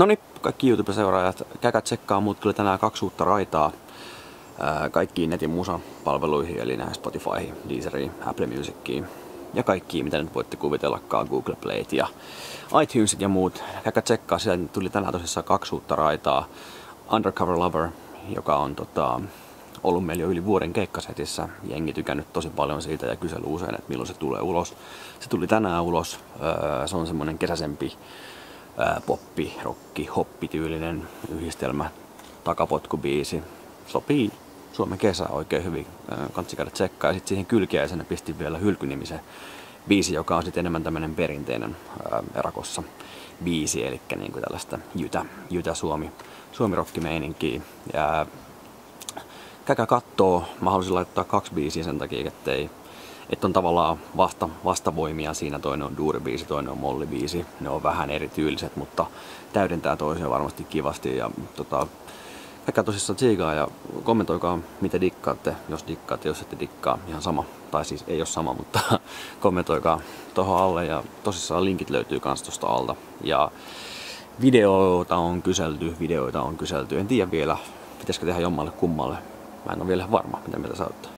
No niin, kaikki YouTube-seuraajat, käykää tsekkaa, muut tuli tänään kaksi uutta raitaa kaikkiin netin musa-palveluihin, eli näihin Spotifyhin, Deezeriin, Apple Musiciin ja kaikkiin, mitä nyt voitte kuvitellakaan, Google Playt ja iTunesit ja muut. Käykää tsekkaa, sieltä tuli tänään tosissaan kaksi uutta raitaa. Undercover Lover, joka on tota, ollut meillä jo yli vuoden keikkasetissä. Jengi tykännyt tosi paljon siitä ja kysely usein, että milloin se tulee ulos. Se tuli tänään ulos. Se on semmonen kesäsempi poppi, rokki, hoppityylinen yhdistelmä, takapotkubiisi. Sopii Suomen kesä oikein hyvin. Kantsi käydä tsekkaa. Ja sitten siihen kylkiäisenä pistin vielä hylkynimisen biisi, joka on sitten enemmän tämmöinen perinteinen erakossa biisi, eli niin kuin tällaista jytä, jytä Suomi, suomi Ja käkä kattoo. Mä halusin laittaa kaksi biisiä sen takia, ettei että on tavallaan vasta, vastavoimia siinä. Toinen on duuribiisi, toinen on mollibiisi. Ne on vähän erityyliset, mutta täydentää toisiaan varmasti kivasti. Ja tota, käykää tosissaan tsiigaa ja kommentoikaa mitä dikkaatte, jos dikkaatte, jos ette dikkaa, ihan sama. Tai siis ei ole sama, mutta kommentoikaa tuohon alle ja tosissaan linkit löytyy kans tuosta alta. Ja videoita on kyselty, videoita on kyselty. En tiedä vielä, pitäisikö tehdä jommalle kummalle. Mä en ole vielä varma, mitä mieltä sä